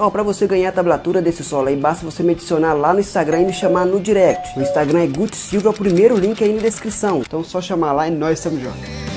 Ó, para você ganhar a tablatura desse solo aí, basta você me adicionar lá no Instagram e me chamar no direct. O Instagram é Guti Silva, o primeiro link aí na descrição. Então só chamar lá e nós estamos juntos.